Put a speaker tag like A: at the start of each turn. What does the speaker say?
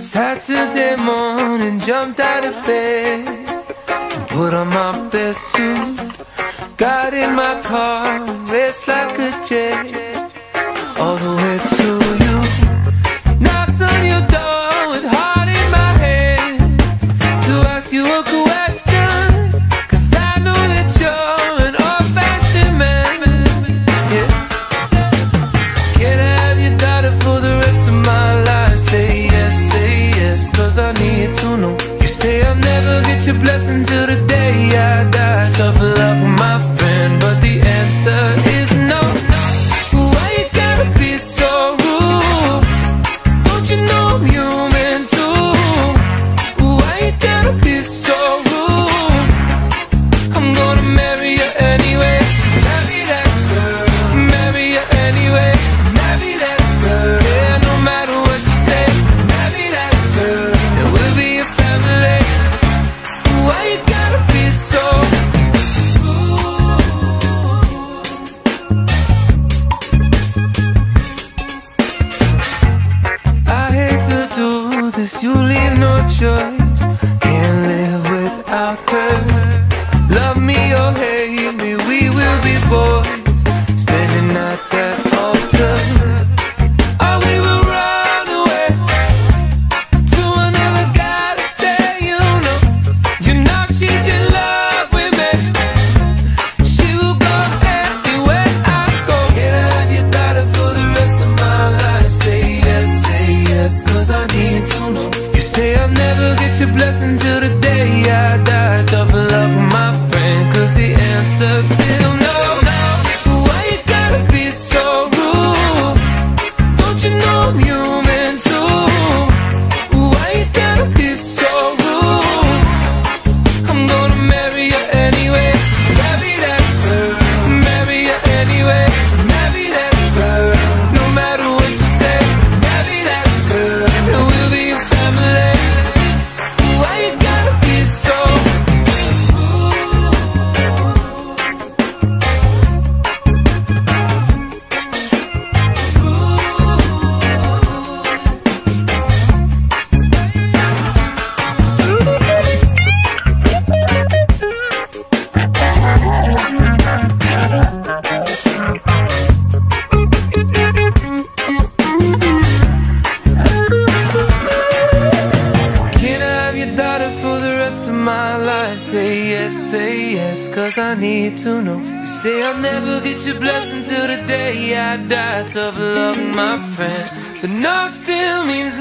A: Saturday morning, jumped out of bed and put on my best suit. Got in my car, raced like a jet all the way to your the day I die. Tough luck, no choice. Can't live without her. Love me or hate me, we will be boys. Standing at that altar. Or we will run away to another galaxy, you know. You know she's in love with me. She will go anywhere I go. I have your daughter for the rest of my life? Say yes, say yes, cause I need to know. Never get your blessing till the day I die. Tough luck, my friend, cause the answer's your daughter for the rest of my life? Say yes, say yes, cause I need to know. You say I'll never get your blessing till the day I die. Tough luck, my friend. But no still means